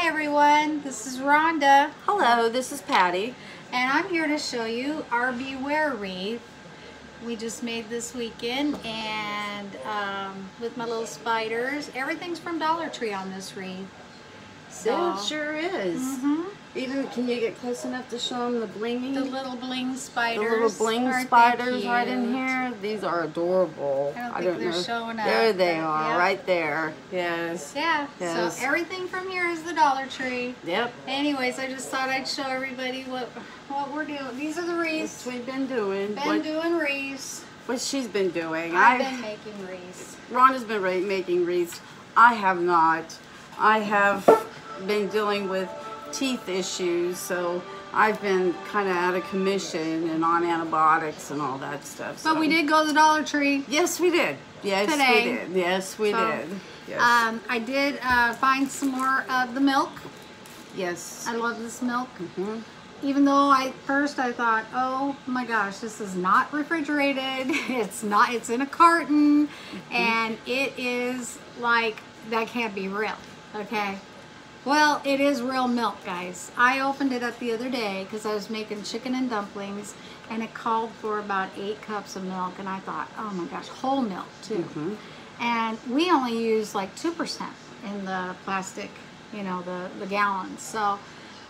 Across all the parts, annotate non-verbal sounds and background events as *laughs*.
Hi everyone, this is Rhonda Hello, this is Patty. and I'm here to show you our Beware wreath we just made this weekend and um, with my little spiders. Everything's from Dollar Tree on this wreath. So it sure is. Mhm. Even can you get close enough to show them the blingy? the little bling spiders. The little bling Aren't spiders right in here. These are adorable. I don't think they're know. showing up, There they are, yeah. right there. Yes. Yeah, Yes. so everything from here is the Dollar Tree. Yep. Anyways, I just thought I'd show everybody what what we're doing. These are the That's wreaths. what we've been doing. Been what, doing wreaths. what she's been doing. I've I've- been making wreaths. Rhonda's been making wreaths. I have not. I have been dealing with teeth issues, so I've been kind of out of commission and on antibiotics and all that stuff. But so- we did go to the Dollar Tree. Yes, we did. Yes, Today. we did. Yes, we So, did. Yes. Um, I did uh, find some more of the milk. yes. I love this milk. Mhm. Even though I first I thought, oh my gosh, this is not refrigerated. *laughs* It's not. It's in a carton, and it is like that can't be real. Okay. Well, it is real milk, guys. I opened it up the other day because I was making chicken and dumplings, and it called for about eight cups of milk, and I thought, oh my gosh, whole milk too. Mm-hmm. And we only use like two percent in the plastic, you know, the the gallons. So.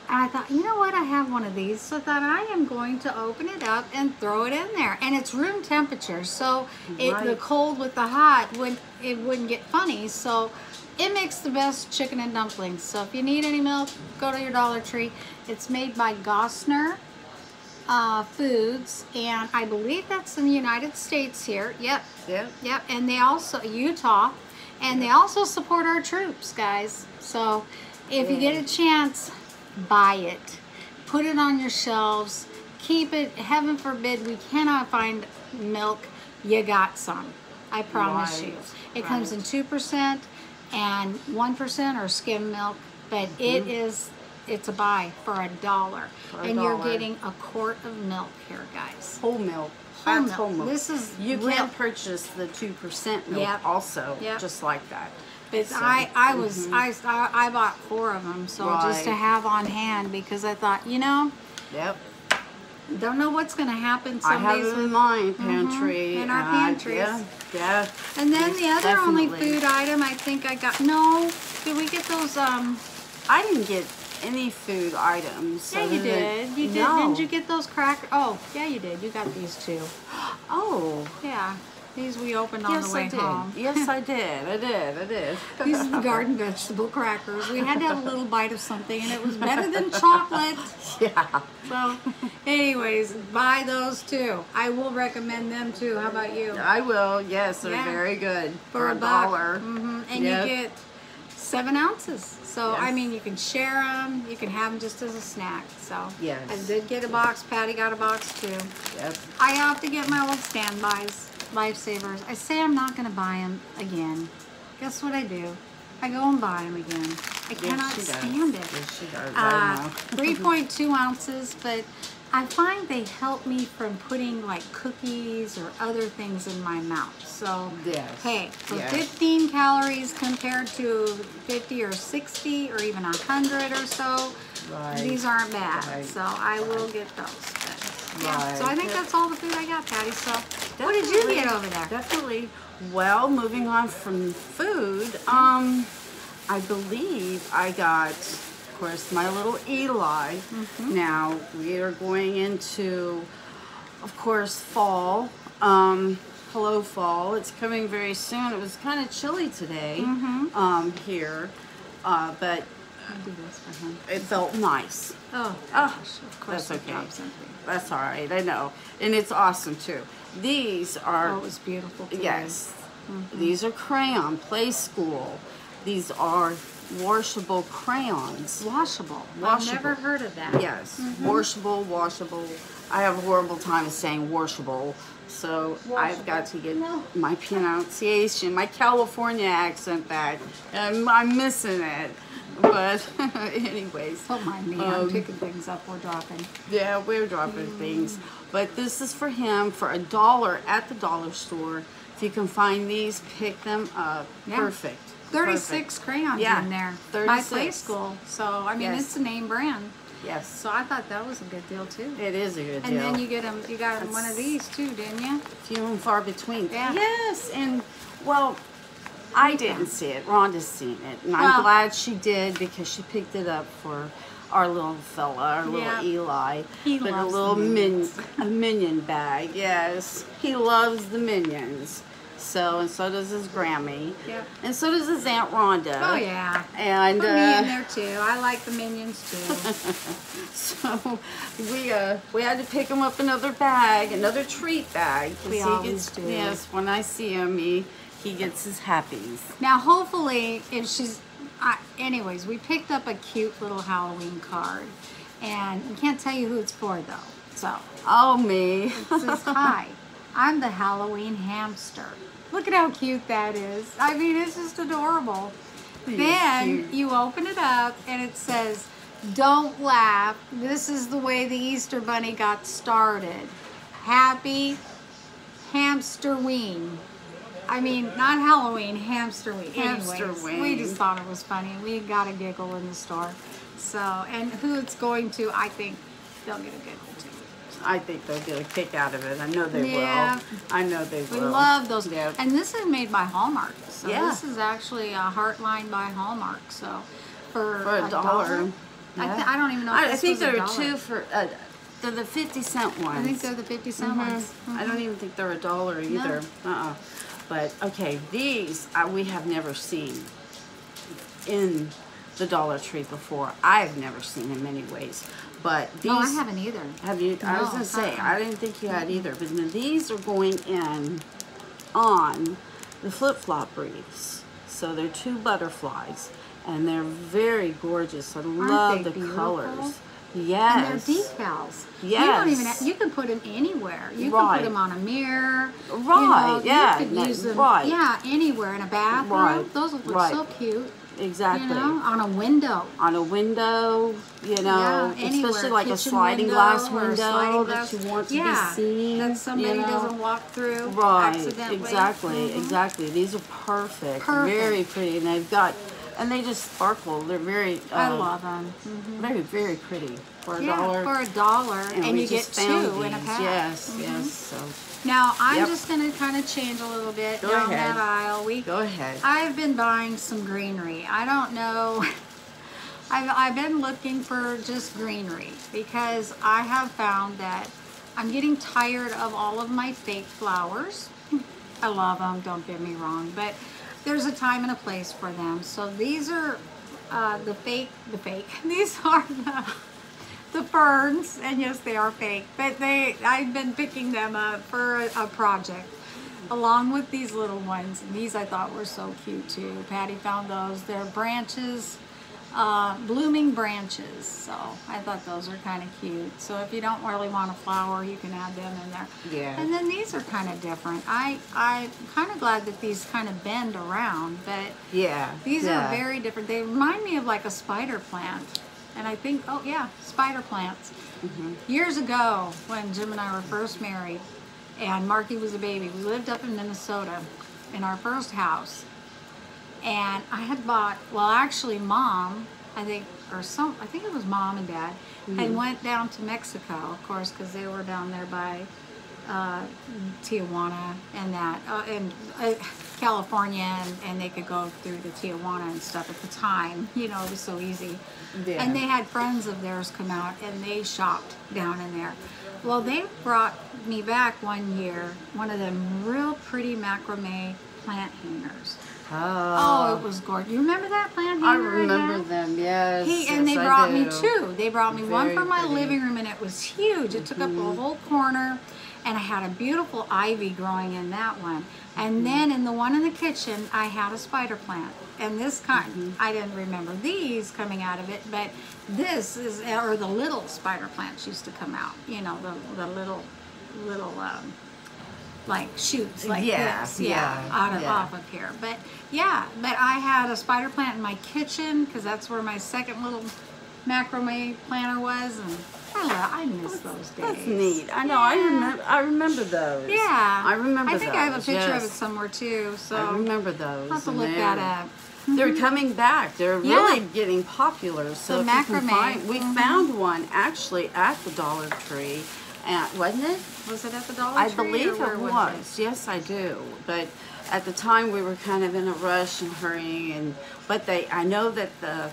And I thought, you know what? I have one of these. So I thought I am going to open it up and throw it in there. And it's room temperature, so it, the cold with the hot would it wouldn't get funny. So it makes the best chicken and dumplings. So if you need any milk, go to your Dollar Tree. It's made by Gossner uh, Foods, and I believe that's in the United States here. Yep, yep, yep. And they also, Utah, and they also support our troops, guys. So if you get a chance, buy it. Put it on your shelves. Keep it. Heaven forbid we cannot find milk. You got some. I promise right. you. It right. comes in 2% and one percent or skim milk, but it is it's a buy for a dollar, Mm-hmm. For a and you're dollar. getting a quart of milk here, guys. Whole milk. Whole That's milk. whole milk. This is you real- can purchase the two percent milk Yep. also, Yep. just like that. But So, I, I was, I, I I bought four of them, so just to Right. have on hand because I thought, you know, Yep. Don't know what's going to happen. I Some have days it in with- mine pantry. in our and I- pantries. Yeah. Yeah. And then the other only food item I think I got. No, did we get those? Um, I didn't get any food items. yeah, you did. You did. No. Didn't you get those crackers? Oh, yeah, you did. You got these two. *gasps* Oh. Yeah, these we opened on Yes, the way I did. home. Yes, I *laughs* did. I did. I did. These are the garden vegetable crackers. We had to have a little bite of something, and it was better than chocolate. *laughs* Yeah. So, anyways, buy those too. I will recommend them too. How about you? I will. Yes, they're Yeah. very good For a, buck. dollar. hmm And Yep. you get seven ounces. So, I mean, you can share them. You can have them just as a snack. So, Yes. I did get a box. Patty got a box too. Yep. I have to get my old standbys, lifesavers. I say I'm not going to buy them again. Guess what I do? I go and buy them again. I cannot yes, does. stand it. Yes, she does. Uh, *laughs* 3.2 ounces, but I find they help me from putting like cookies or other things in my mouth. So, Yes. hey, for Yes. 15 calories compared to 50 or 60 or even 100 or so, Right. these aren't bad. Right. So, I will get those. Yeah, so I think that's all the food I got, Patty. So, what did you get over there? Definitely. Well, moving on from food, um, I believe I got, of course, my little Eli. Mm-hmm. Now we are going into, of course, fall. Um, hello, fall. It's coming very soon. It was kind of chilly today Mm-hmm. um, here, uh, but I'll do this for him. it felt nice. Oh, Oh, of course that's okay. That's all right. I know, and it's awesome too. These are Oh, it was beautiful today. Yes. Mm-hmm. These are crayon, Playskool. These are washable crayons. Washable. I've Washable. never heard of that. Yes. Mm-hmm. Washable, washable. I have a horrible time saying washable. So I've got to get No. my pronunciation, my California accent back. Um, I'm missing it. But *laughs* anyways. Don't mind me. I'm Um, picking things up. We're dropping. Yeah, we're dropping things. But this is for him for a dollar at the dollar store. If you can find these, pick them up. Yeah. Perfect. 36 crayons Yeah, in there. By Play 36. School. So, I mean, Yes. it's a name brand. Yes, So I thought that was a good deal too. it is a good And deal. And then you get them, you got 'em one of these too, didn't you? few and far between. Yeah. Yes, and well, I didn't see it. Rhonda's seen it, and Well- I'm glad she did because she picked it up for our little fella, our little Eli. He but loves a little min, a minion bag. Yes, he loves the minions. So and so does his Grammy. Yep. And so does his Aunt Rhonda. Oh yeah. And Put uh, me in there too. I like the minions too. *laughs* So we uh we had to pick him up another bag, another treat bag. We he always gets, do. Yes, when I see him, he he gets his happies. now, hopefully, if she's, I, anyways, we picked up a cute little Halloween card, and we can't tell you who it's for though. So Oh me. it says, "Hi, I'm the Halloween hamster." Look at how cute that is. I mean, it's just adorable. He Then you open it up and it says, Don't laugh. This is the way the Easter Bunny got started. Happy Hamsterween. I mean, not Halloween, hamster week. Hamster Anyways, wing. we just thought it was funny. We got a giggle in the store. So, and who it's going to, I think they'll get a giggle too. I think they'll get a kick out of it. I know they Yeah. will. I know they will. We love those. Yeah. And this is made by Hallmark. So Yeah. this is actually a Heartline by Hallmark. So for, For a dollar. I, Yeah. th- I don't even know. I, I think a there are dollar. two for uh, they're the fifty cent ones. I think they're the 50 cent ones. I don't even think they're a dollar either. Uh-uh. But okay, these uh, we have never seen in the Dollar Tree before. I've never seen in many ways. But these No, I haven't either. have you? I was gonna say uh-uh. I didn't think you had either. But then these are going in on the flip flop wreaths. So they're two butterflies, and they're very gorgeous. I love they the beautiful? colors. And Yes. they're decals. You don't even. Have, you can put them anywhere. You can put them on a mirror. you Right, know, yeah, You could use them. right. Yeah, anywhere in a bathroom. Right, Those look right. so cute. Exactly. You know, on a window. On a window, you know, Yeah, anywhere. especially like a sliding window glass window sliding that you want to yeah, be seen. That somebody you know? doesn't walk through Right, accidentally. exactly, Mhm. exactly. These are perfect, Perfect. very pretty, and they've got, and they just sparkle. They're very, I love them. very, very pretty for a Yeah, dollar. for a dollar, and, we you get two in a pack. Yes, Mhm. yes. So Now I'm Yep. just gonna kind of change a little bit Go down ahead. that aisle. We go ahead. I've been buying some greenery. I don't know. *laughs* I've, I've been looking for just greenery because I have found that I'm getting tired of all of my fake flowers. *laughs* I love them, don't get me wrong, but there's a time and a place for them. So these are uh, the fake, the fake, *laughs* these are the, the ferns, and yes, they are fake, but they, I've been picking them up for a, a project along with these little ones. These I thought were so cute too. Patty found those. They're branches, uh, blooming branches. So I thought those are kind of cute. So if you don't really want a flower, you can add them in there. Yeah. And then these are kind of different. I, I'm kind of glad that these kind of bend around, but Yeah. these yeah. are very different. They remind me of like a spider plant. And I think, oh yeah, spider plants. Mm-hmm. Years ago, when Jim and I were first married, and Marky was a baby, we lived up in Minnesota in our first house. And I had bought, well, actually, mom, I think, or some, I think it was mom and dad, had went down to Mexico, of course, because they were down there by uh, Tijuana and that, uh, and uh, California, and, and they could go through the Tijuana and stuff at the time. You know, it was so easy. Yeah. And they had friends of theirs come out, and they shopped down in there. Well, they brought me back one year one of them real pretty macrame plant hangers. Oh, it was gorgeous. You remember that plant I remember them. Yes. He, and yes, they brought me two. They brought me one for my pretty. living room, and it was huge. It took up Mm-hmm. a whole corner, and I had a beautiful ivy growing in that one. Mm-hmm. And then in the one in the kitchen, I had a spider plant. And this kind, Mm-hmm. I didn't remember these coming out of it, but this is, or the little spider plants used to come out. You know, the the little, little. Um, like shoots like Yeah, this, yeah, yeah, out of yeah. off of here. But yeah, but I had a spider plant in my kitchen because that's where my second little macrame planter was, and I I miss those days. That's neat. I know. I remember. I remember those. Yeah, I remember. I think I have a those, picture of it somewhere too. So I remember those. I'll have to look they're- that up. they're coming back. They're really getting popular. So The if you can macrame. find, we Mhm. found one actually at the Dollar Tree, and wasn't it? Was it at the Dollar I Tree? believe it where was. Yes, I do. But at the time, we were kind of in a rush and hurrying, and but they, I know that the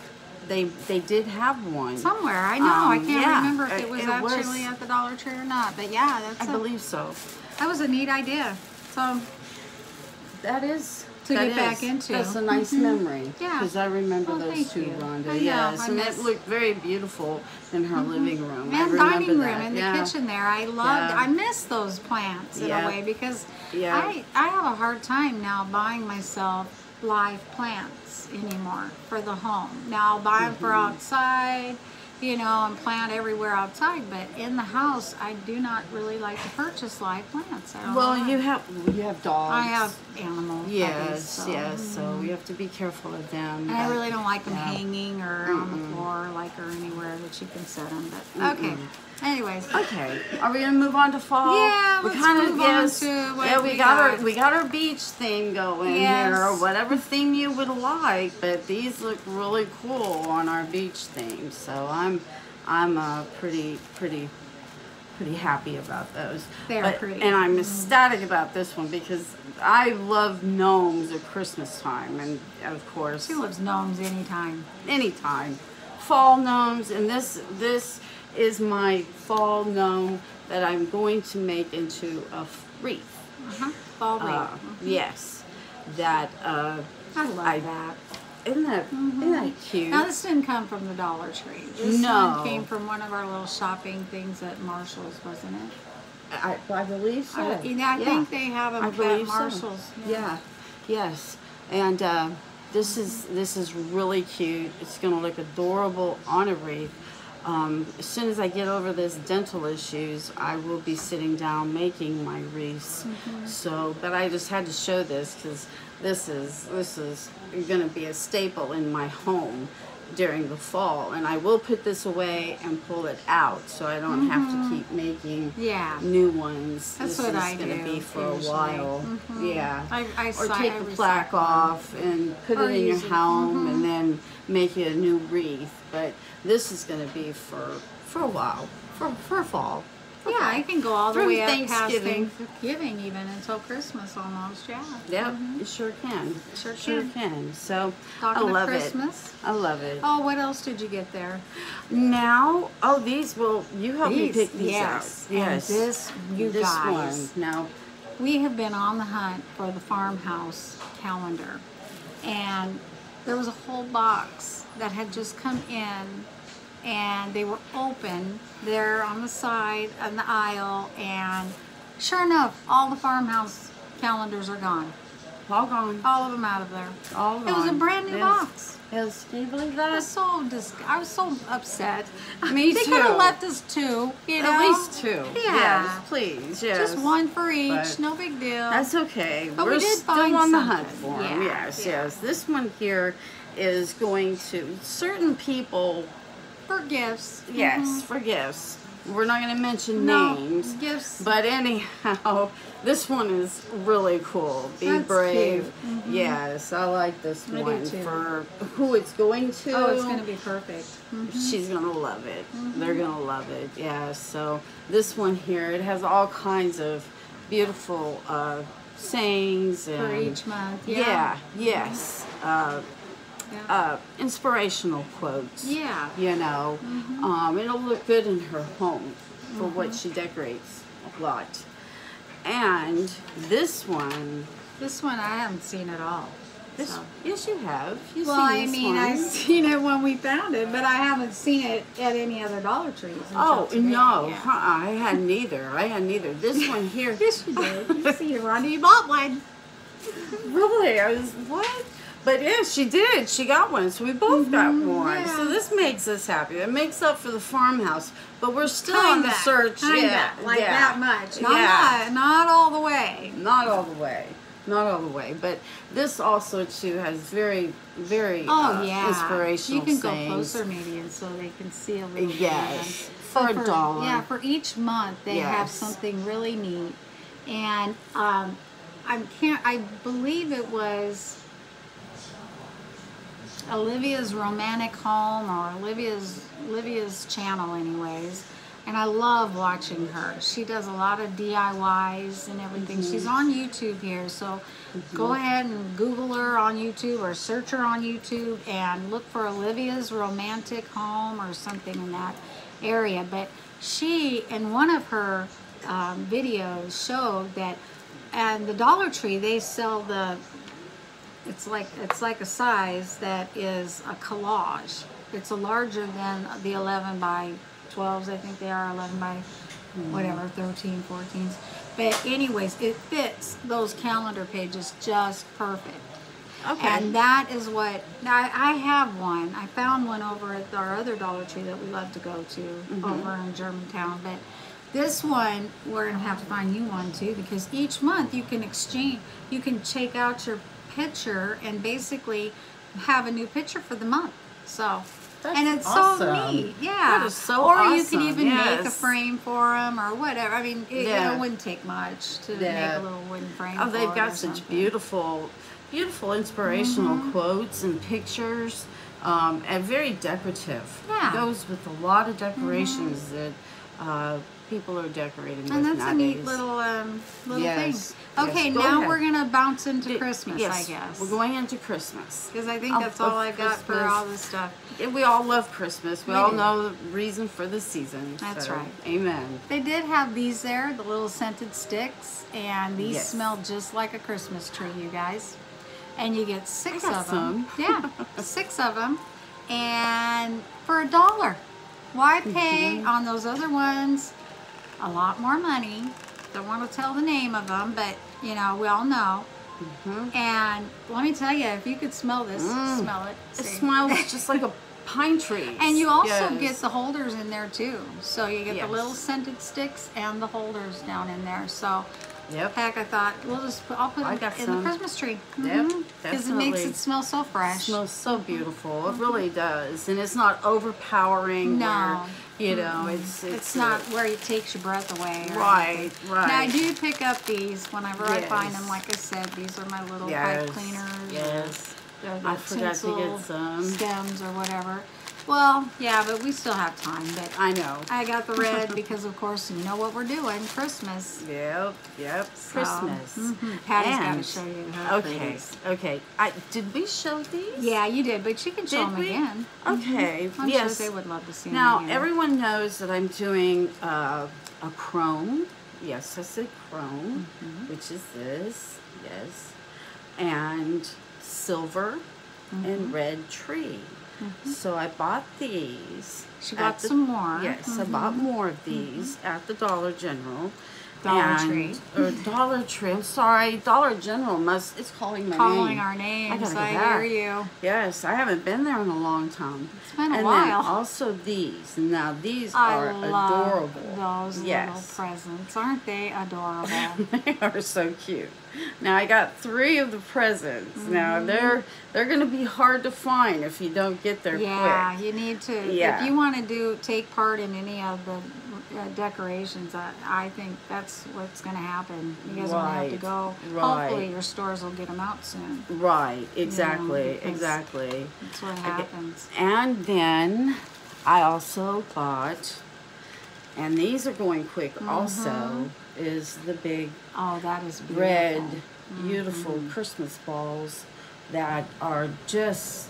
they they did have one. Somewhere. I know. I Um, can't yeah, remember if it- was it was- actually at the Dollar Tree or not. But yeah, I that's a, believe so. that was a neat idea. So That is To that get back into. That's a nice memory. Yeah. Because I remember Well, those two, you. Rhonda. I know, yes, and it looked very beautiful in her living room. And dining room that. in the kitchen there. I loved. Yeah. I miss those plants in Yeah. a way because Yeah. I I have a hard time now buying myself live plants anymore for the home. Now I'll buy them for Mm-hmm. outside, you know, and plant everywhere outside. But in the house, I do not really like to purchase live plants. Know Well, why. you have you have dogs. I have animal puppies, Yes, so- yes. So we have to be careful of them. I really don't like them yeah. hanging or on the floor, like or anywhere that you can set them. But okay. Anyways, Okay, are we gonna move on to fall? Yeah, we move on yes. to what yeah, we, we got, our we got our beach theme going Yes. here, or whatever theme you would like. But these look really cool on our beach theme, so I'm I'm uh, pretty pretty pretty happy about those. They are But- pretty. and I'm ecstatic about this one because I love gnomes at Christmas time, and of course she loves gnomes anytime. anytime. Fall gnomes, and this this is my fall gnome that I'm going to make into a wreath. Uh-huh. Fall wreath. Uh, yes, that uh, I love I- that. Isn't that isn't that cute? Now this didn't come from the Dollar Tree. This No. one came from one of our little shopping things at Marshalls, wasn't it? I, I believe so. I, you know, I Yeah. think they have them I at believe so. Marshalls. Yeah, yes, and uh, this is this is really cute. It's gonna look adorable on a wreath. Um, as soon as I get over this dental issues, I will be sitting down making my wreaths. Mm-hmm. So, but I just had to show this because this is this is gonna be a staple in my home during the fall, and I will put this away and pull it out so I don't have to keep making Yeah. new ones. That's this what is I gonna do be for usually. a while. Mhm. Yeah. I, I or take I the plaque off and put Or it in your home Mhm. and then make it a new wreath. But this is gonna be for for a while. For for fall. Yeah. I can go all the Through way up past Thanksgiving. Thanksgiving even until Christmas almost. Yeah. Yep, mm-hmm. you sure can. Sure Sure can. can. So Talking I of love Christmas. it. I love it. Oh, what else did you get there? Now, oh, these will you help me pick these yes. out? Yes. And this, you this guys. one. Now, We have been on the hunt for the farmhouse calendar, and there was a whole box that had just come in, and they were open there on the side on the aisle, and sure enough, all the farmhouse calendars are gone. all gone. All of them out of there. All gone. It was a brand new Yes. box. Yes. Can you believe that I was so dis- I was so upset. *laughs* Me they too. could have left us two, you know. At least two. Yeah. Yes, please. Yes. Just one for each, But no big deal. That's okay. But we We're did still find on the hunt for them. Yeah, Yes, yeah. yes. This one here is going to certain people. For gifts. Yes, for gifts. We're not going to mention. No, names. gifts. But anyhow, *laughs* this one is really cool. Be That's brave. cute. Mhm. Yes, I like this I one for who it's going to. Oh, it's going to be perfect. She's gonna love it. They're Mm-hmm. gonna love it. Yeah. So this one here, it has all kinds of beautiful uh, sayings and For each month. yeah, Yeah. yes, uh, Yeah. uh, inspirational quotes. Yeah. You know, Mm-hmm. um, it'll look good in her home for what she decorates a lot. And this one, This one I haven't seen at all. this so. yes, you have. You've Well, I mean, one. I've seen it when we found it, but I haven't seen it at any other Dollar Trees. Oh no, Yeah. uh-uh, I had neither. I had neither. This one *laughs* here. Yes, you did. You see, Rhonda, you bought one. *laughs* Really? I was what? But yeah, she did. She got one, so we both got one. Yeah. So this makes us happy. It makes up for the farmhouse, but we're still on the search. kinda, yeah, like yeah. that much. Not yeah, much, not all the way. not all the way, not all the way. But this also too has very, very Oh uh, yeah, inspirational You can sayings. go closer maybe, and so they can see a little. bit. Yes, So for a dollar. Yeah, for each month they have something really neat, and um, I can't. I believe it was Olivia's Romantic Home or Olivia's Olivia's channel, anyways. And I love watching her. She does a lot of DIYs and everything. She's on YouTube here, so go ahead and Google her on YouTube or search her on YouTube and look for Olivia's Romantic Home or something in that area. But she, in one of her um, videos, showed that and the Dollar Tree they sell the it's like it's like a size that is a collage. It's a larger than the 11 by 12s. I think they are 11 by whatever 13, 14s. But anyways, it fits those calendar pages just perfect. Okay. And that is what now I I have one. I found one over at our other Dollar Tree that we love to go to Mm-hmm. over in Germantown. But this one we're gonna have to find you one too because each month you can exchange. You can take out your picture and basically have a new picture for the month. So. That's and it's awesome. so neat, yeah. That is so Or you can even make a frame for them or whatever. I mean, it, Yeah. it wouldn't take much to Yeah. make a little wooden frame. Oh, they've got such something. beautiful, beautiful inspirational Mm-hmm. quotes and pictures, um, and very decorative. Yeah. Mm-hmm. Goes with a lot of decorations that uh, people are decorating And that's a neat little um, little Yes, thing. Okay, Go now ahead. we're gonna bounce into Christmas, yes, I guess. We're going into Christmas. because I think Of- that's all I've got for all this stuff. We all love Christmas. We, We all do. know the reason for the season. That's so, right. Amen. They did have these there, the little scented sticks, and these Yes. smell just like a Christmas tree, you guys. And you get *laughs* six of them. Yeah, six of them, and for a dollar. Why pay Mm-hmm. on those other ones a lot more money? Don't want to tell the name of them, but you know we all know. Mm-hmm. And let me tell you, if you could smell this, Mm. smell it. It smells *laughs* just like a pine tree. And you also Yes. get the holders in there too. So you get Yes. the little scented sticks and the holders down in there. So Yep. heck, I thought we'll just put, I'll put it in some. the Christmas tree. Yep, mm-hmm. Because it makes it smell so fresh. It smells so mm-hmm. beautiful. It mm-hmm. really does, and it's not overpowering. No. where, you know, it's it's, it's not where it takes your breath away. Right, anything. right. Now I do pick up these whenever I find them. Like I said, these are my little Yes, pipe cleaners. yes. I forgot to get some. stems or whatever. Well, yeah, but we still have time. But I know. I got the red *laughs* because, of course, you know what we're doing Christmas. Yep, yep. So, Christmas. mhm. Patty's got to show you how Okay, okay. I did we show these? Yeah, you did, but you can show Did them we? again. Okay. I'm yes. sure they would love to see Now, them again. everyone knows that I'm doing uh, a chrome. Yes, I said chrome, Mm-hmm. which is this. Yes. And silver Mm-hmm. and red tree. Mm-hmm. So I bought these. She bought the- some more. Mm-hmm. Yes, I mm-hmm. bought more of mm-hmm. these at the Dollar General. Dollar and- Tree. Or Dollar Tree. I'm sorry. Dollar General must. It's calling my Calling name. our names. gotta I, hear you. Yes, I haven't been there in a long time. It's been a and while. then also these. Now these I are adorable. those little presents. Aren't they adorable? *laughs* they are so cute. Now I got three of the presents. Now Mm-hmm. they're they're gonna be hard to find if you don't get there yeah, quick. you need to. Yeah. If you want to do take part in any of the uh, decorations, I, I think that's what's going to happen. You guys won't have to go. right. Hopefully, your stores will get them out soon. Right, exactly, because- exactly. That's what happens. And then I also bought, and these are going quick Mm-hmm. also, is the big Oh, that is beautiful. red, Mm-hmm. beautiful Christmas balls that are just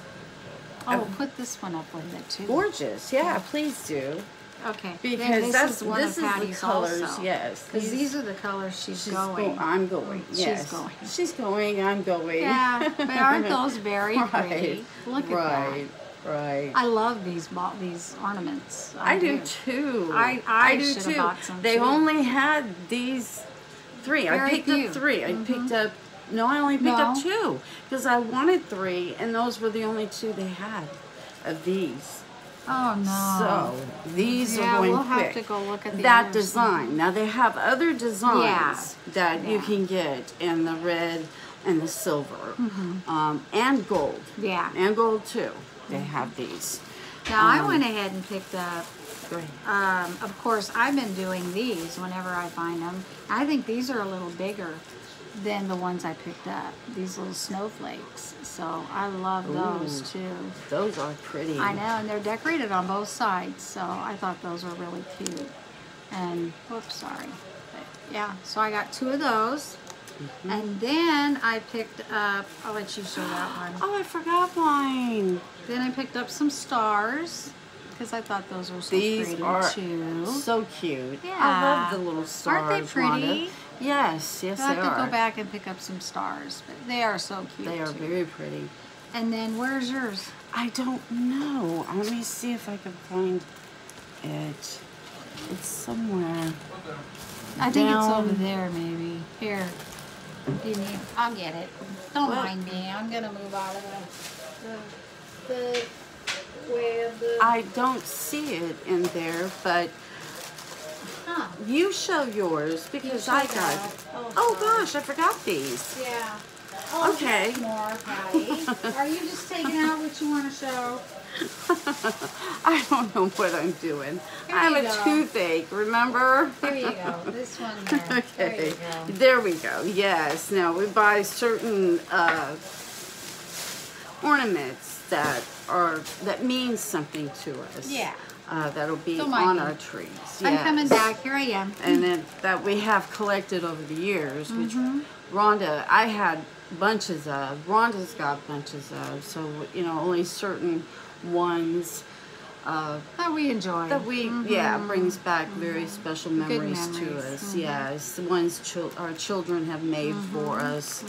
Oh, put this one up with it too. gorgeous. Yeah, please do. Okay. Because this that's is one this of is the colors. also. Yes, Because these are the colors she's, she's going. go- I'm going. She's Yes, going. She's going. I'm going. Yeah, but aren't *laughs* those very right. pretty? Look at right. that. Right. I love these ball, these ornaments. I, do too. I- I do too. bought some, they too. only had these three. I picked few. Up 3 I picked up. No, I only picked up two because I wanted three, and those were the only two they had of these. Oh no. So these Yeah, are going we'll have to go look at the that others. design. Now they have other designs Yeah. that you can get in the red and the silver, um, and gold. Yeah. and gold too. They have these. Now I um, went ahead and picked up. Um, of course, I've been doing these whenever I find them. I think these are a little bigger than the ones I picked up. These little snowflakes. So I love those Ooh. too. Those are pretty. I know, and they're decorated on both sides, so I thought those were really cute. And whoops, sorry. But, yeah, so I got two of those. Mm-hmm. And then I picked up, I'll let you show that one. Oh, I forgot mine. Then I picked up some stars because I thought those were so These pretty are too. so cute. Yeah. I love the little stars. Aren't they pretty? Rhonda. Yes, yes, I they have to go back and pick up some stars, but they are so cute. They are too. very pretty. And then where's yours? I don't know. Let me see if I can find it. It's somewhere. I think it's over there, maybe. Here. Do you need? I'll get it. Don't What? mind me. I'm gonna move out of the the, the way the. I don't see it in there, but huh. you show yours because show I got. Oh, Oh gosh, I forgot these. Yeah. Oh, Okay. More, Patty. Are you just taking out what you want to show? *laughs* I don't know what I'm doing. Here I have you a go. toothache, remember? There you go. This one there. *laughs* There Okay. go. There we go. Yes. Now we buy certain uh, ornaments that are that mean something to us. Yeah. Uh, that'll be Don't on our trees. I'm coming back. Here I am. And then that we have collected over the years, which Mm-hmm. Rhonda, I had bunches of. Rhonda's got bunches of. So you know, only certain ones. Uh, That we enjoy. that we yeah brings back very special memories, to memories, us mhm. yes the ones chil- our children have made for us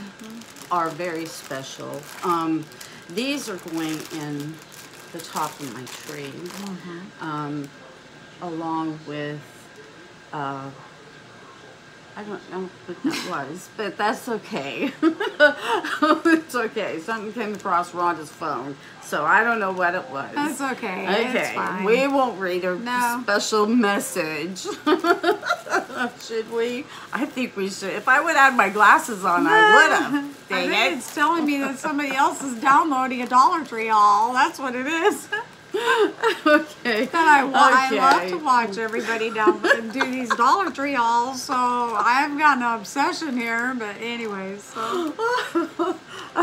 are very special um, these are going in the top of my tree um, along with uh, I don't know what that was, but that's okay. *laughs* it's okay. Something came across Rhonda's phone, so I don't know what it was. That's okay. Okay, It's fine. we won't read her No. special message. *laughs* should we? I think we should. If I would have had my glasses on, I would have. *laughs* I think it. it's telling me that somebody else is downloading a Dollar Tree haul. That's what it is. *laughs* okay. That I, wa- I love to watch everybody down do these Dollar Tree hauls. So I've got an obsession here. But anyways, so *laughs*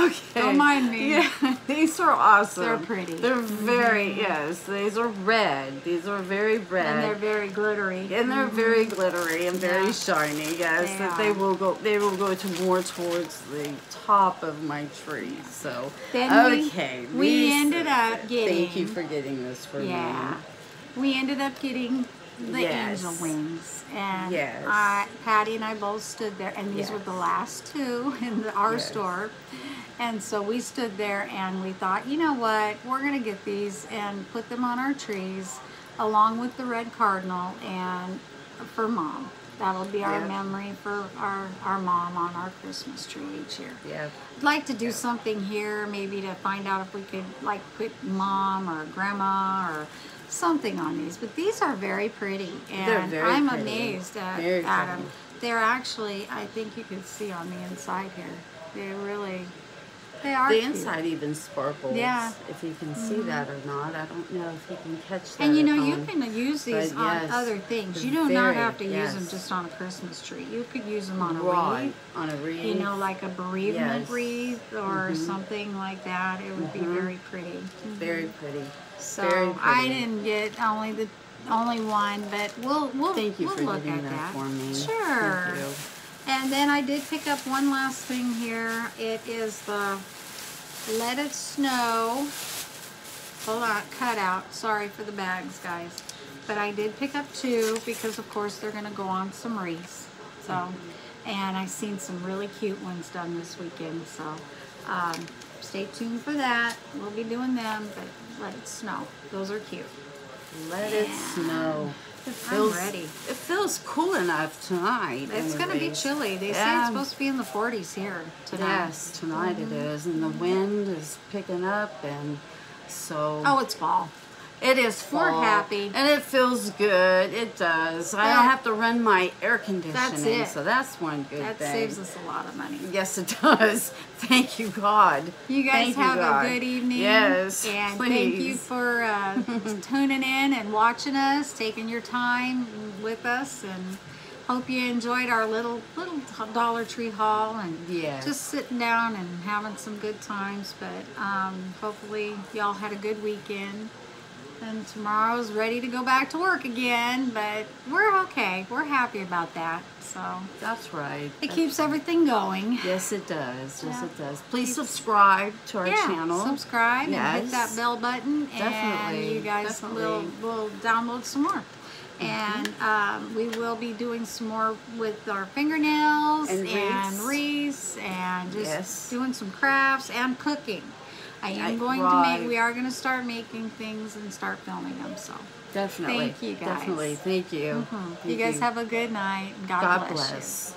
okay. Don't mind me. Yeah, *laughs* these are awesome. They're pretty. They're very mm-hmm. yes. These are red. These are very red. and they're very glittery. And they're mm-hmm. very glittery and very Yeah. shiny. Yes, They they will go. They will go to more towards the top of my tree. So Then okay, we these- ended up getting Thank you for getting this for Yeah. me. We ended up getting the Yes. angel wings. And Yes. I, Patty and I both stood there, and these were the last two in the, our Yes. store. And so we stood there and we thought, you know what, we're going to get these and put them on our trees along with the red cardinal and for mom. That'll be our Yeah. memory for our, our mom on our Christmas tree each year. Yeah. I'd like to do something here, maybe to find out if we could like put mom or grandma or something on these. But these are very pretty, and very I'm pretty. amazed at, at them. They're actually, I think you can see on the inside here. They really, they are. The cute. inside even sparkles. Yeah. Mm-hmm. If you can see that or not, I don't know if you can catch that. And you know, you can use these But on yes, other things. You do not very- have to use them just on a Christmas tree. You could use them on a Right, wreath. on a wreath. you know, like a bereavement Yes. wreath or Mhm. something like that. It would be very pretty. very pretty. So very I didn't get only the only one, but we'll we'll Thank you we'll for look at that, that. for me. Sure. And then I did pick up one last thing here. It is the Let It Snow. Hold on, cut out. Sorry for the bags, guys. But I did pick up two because, of course, they're going to go on some wreaths. So, and I've seen some really cute ones done this weekend. So, um, stay tuned for that. We'll be doing them, but let it snow. Those are cute. Let it snow. It I'm feels, ready. It feels cool enough tonight. It's going to be chilly. They say it's supposed to be in the 40s here tonight. Yes, tonight it is, and the wind is picking up, and so Oh, it's fall. It is fall. Happy. and it feels good. It does. I don't have to run my air conditioning, it. so that's one good That thing. That saves us a lot of money. Yes, it does. *laughs* Thank you, God. You guys Thank have God. a good evening. Yes, And please. thank you for uh, *laughs* tuning in and watching us, taking your time with us. And hope you enjoyed our little little Dollar Tree haul and Yes. just sitting down and having some good times. But um, hopefully y'all had a good weekend. And tomorrow's ready to go back to work again, but we're okay. We're happy about that. So That's right. it keeps everything going. Yes, it does. Yes, Yeah. it does. Please subscribe to our yeah, channel. subscribe and hit that bell button, and Definitely, you guys definitely. will will download some more. Mm-hmm. And um, we will be doing some more with our fingernails And and wreaths. wreaths and just Yes. doing some crafts and cooking. I am I- going to make. We are going to start making things and start filming them. So Definitely. Thank you, guys. Definitely. Thank you. Mm-hmm. you Thank guys have a good night. God, God bless. you. bless.